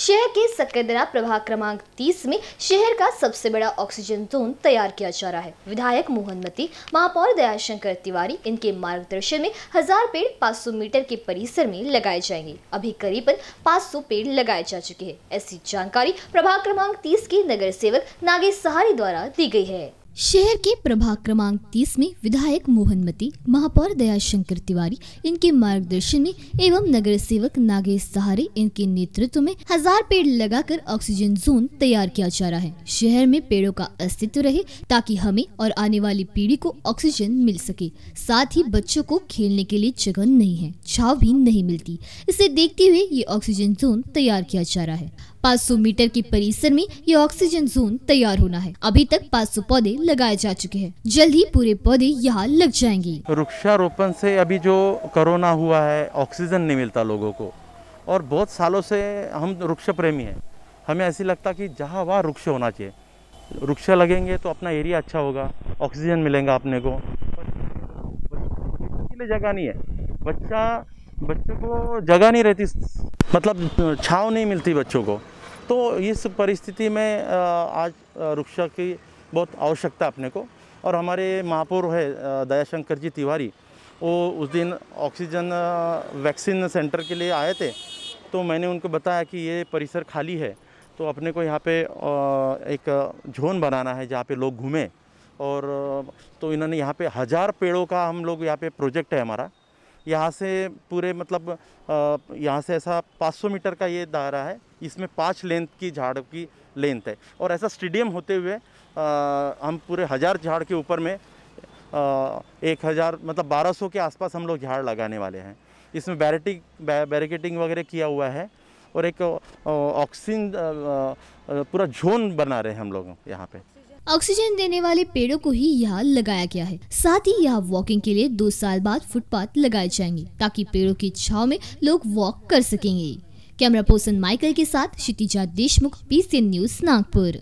शहर के सक्केदरा प्रभाग क्रमांक 30 में शहर का सबसे बड़ा ऑक्सीजन जोन तैयार किया जा रहा है। विधायक मोहन मती, महापौर दयाशंकर तिवारी, इनके मार्गदर्शन में हज़ार पेड़ 500 मीटर के परिसर में लगाए जाएँगे। अभी करीबन 500 पेड़ लगाए जा चुके हैं। ऐसी जानकारी प्रभाग क्रमांक 30 के नगर सेवक नागेश सहारी द्वारा दी गई है। शहर के प्रभाग क्रमांक 30 में विधायक मोहन मती महापौर दयाशंकर तिवारी, इनके मार्गदर्शन में एवं नगर सेवक नागेश सहारे इनके नेतृत्व में हज़ार पेड़ लगाकर ऑक्सीजन जोन तैयार किया जा रहा है। शहर में पेड़ों का अस्तित्व रहे ताकि हमें और आने वाली पीढ़ी को ऑक्सीजन मिल सके। साथ ही बच्चों को खेलने के लिए जगह नहीं है, छाव भी नहीं मिलती। इसे देखते हुए ये ऑक्सीजन जोन तैयार किया जा रहा है। 500 मीटर के परिसर में ये ऑक्सीजन जोन तैयार होना है। अभी तक 500 पौधे लगाए जा चुके हैं। जल्द ही पूरे पौधे यहाँ लग जाएँगे। वृक्षारोपण से अभी जो कोरोना हुआ है ऑक्सीजन नहीं मिलता लोगों को। और बहुत सालों से हम वृक्ष प्रेमी हैं। हमें ऐसी लगता कि जहाँ वहाँ वृक्ष होना चाहिए। वृक्ष लगेंगे तो अपना एरिया अच्छा होगा ऑक्सीजन मिलेगा अपने को। जगह नहीं है। बच्चा, बच्चों को जगह नहीं रहती। मतलब छाव नहीं मिलती बच्चों को। तो इस परिस्थिति में आज रुक्षा की बहुत आवश्यकता अपने को। और हमारे महापौर है दयाशंकर जी तिवारी। वो उस दिन ऑक्सीजन वैक्सीन सेंटर के लिए आए थे। तो मैंने उनको बताया कि ये परिसर खाली है। तो अपने को यहाँ पे एक झोन बनाना है जहाँ पे लोग घूमें। और तो इन्होंने यहाँ पे हज़ार पेड़ों का हम लोग यहाँ पे प्रोजेक्ट है हमारा। यहाँ से पूरे मतलब यहाँ से ऐसा 500 मीटर का ये दायरा है। इसमें पाँच लेंथ की झाड़ की लेंथ है। और ऐसा स्टेडियम होते हुए हम पूरे हज़ार झाड़ के ऊपर में एक हज़ार मतलब बारह सौ के आसपास हम लोग झाड़ लगाने वाले हैं। इसमें बैरिटिंग बैरिकेटिंग वगैरह किया हुआ है और एक ऑक्सीजन पूरा जोन बना रहे हैं हम लोग यहाँ पे। ऑक्सीजन देने वाले पेड़ों को ही यहाँ लगाया गया है। साथ ही यहाँ वॉकिंग के लिए दो साल बाद फुटपाथ लगाए जाएँगे, ताकि पेड़ों की छाव में लोग वॉक कर सकेंगे। कैमरा पर्सन माइकल के साथ क्षितिजा देशमुख पी न्यूज़ नागपुर।